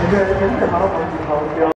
Ini adalah.